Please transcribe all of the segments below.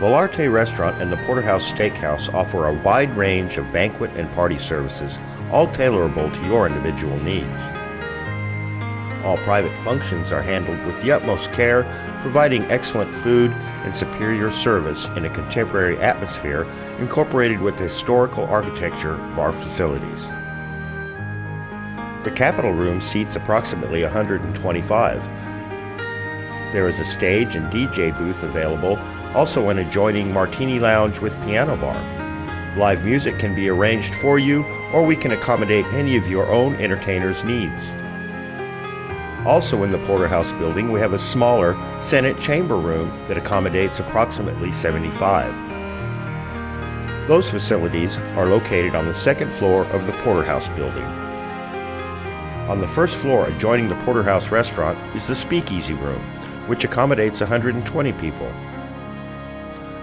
Belle Arti Restaurant and the Porterhouse Steakhouse offer a wide range of banquet and party services, all tailorable to your individual needs. All private functions are handled with the utmost care, providing excellent food and superior service in a contemporary atmosphere incorporated with the historical architecture of our facilities. The Capitol Room seats approximately 125. There is a stage and DJ booth available, also an adjoining Martini Lounge with piano bar. Live music can be arranged for you, or we can accommodate any of your own entertainer's needs. Also in the Porterhouse building, we have a smaller Senate chamber room that accommodates approximately 75. Those facilities are located on the second floor of the Porterhouse building. On the first floor adjoining the Porterhouse restaurant is the Speakeasy Room, which accommodates 120 people.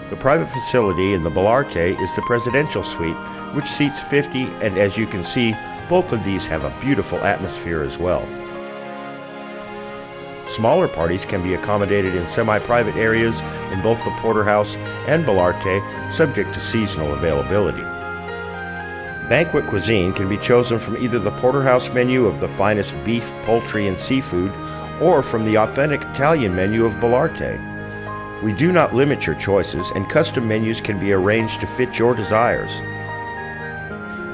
The private facility in the Belle Arti is the Presidential Suite, which seats 50, and as you can see, both of these have a beautiful atmosphere as well. Smaller parties can be accommodated in semi-private areas in both the Porterhouse and Belle Arti, subject to seasonal availability. Banquet cuisine can be chosen from either the Porterhouse menu of the finest beef, poultry, and seafood, or from the authentic Italian menu of Belle Arti. We do not limit your choices, and custom menus can be arranged to fit your desires.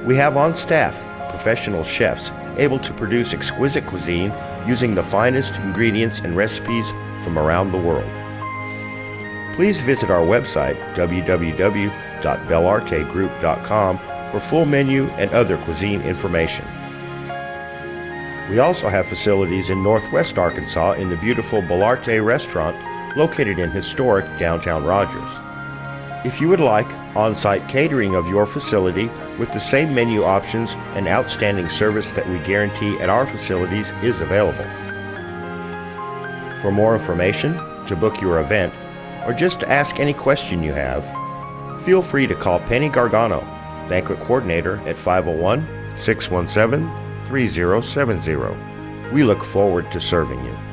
We have on staff professional chefs able to produce exquisite cuisine using the finest ingredients and recipes from around the world. Please visit our website, www.belleartigroup.com, for full menu and other cuisine information. We also have facilities in northwest Arkansas in the beautiful Belle Arti restaurant located in historic downtown Rogers. If you would like on-site catering of your facility with the same menu options and outstanding service that we guarantee at our facilities is available. For more information, to book your event, or just to ask any question you have, feel free to call Penny Gargano, Banquet Coordinator at 501 617 3070. We look forward to serving you.